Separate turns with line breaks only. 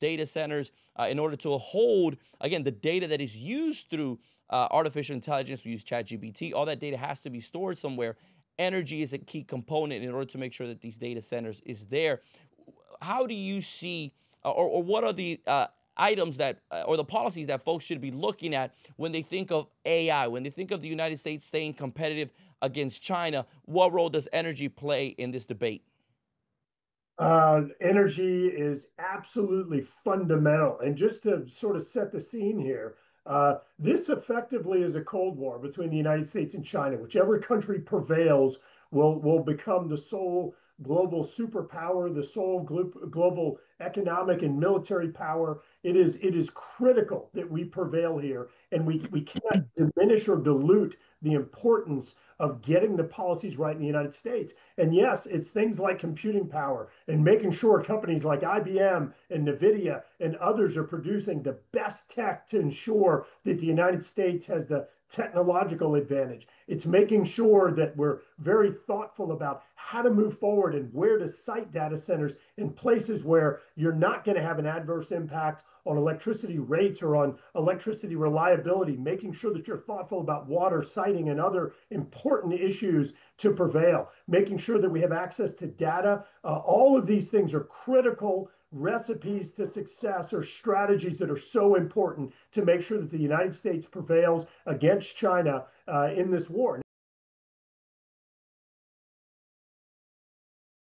data centers uh, in order to hold, again, the data that is used through uh, artificial intelligence. We use ChatGPT. All that data has to be stored somewhere. Energy is a key component in order to make sure that these data centers is there. How do you see, uh, or, or what are the uh, items that, uh, or the policies that folks should be looking at when they think of AI, when they think of the United States staying competitive against China? What role does energy play in this debate?
Uh, energy is absolutely fundamental. And just to sort of set the scene here, uh, this effectively is a Cold War between the United States and China. Whichever country prevails will will become the sole global superpower, the sole global economic and military power. It is it is critical that we prevail here, and we we can't diminish or dilute the importance of getting the policies right in the United States. And yes, it's things like computing power and making sure companies like IBM and NVIDIA and others are producing the best tech to ensure that the United States has the technological advantage. It's making sure that we're very thoughtful about how to move forward and where to site data centers in places where you're not going to have an adverse impact on electricity rates or on electricity reliability, making sure that you're thoughtful about water siting and other important issues to prevail, making sure that we have access to data. Uh, all of these things are critical recipes to success or strategies that are so important to make sure that the United States prevails against China uh, in this war.